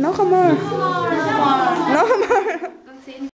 No Kamar. No